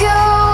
Go.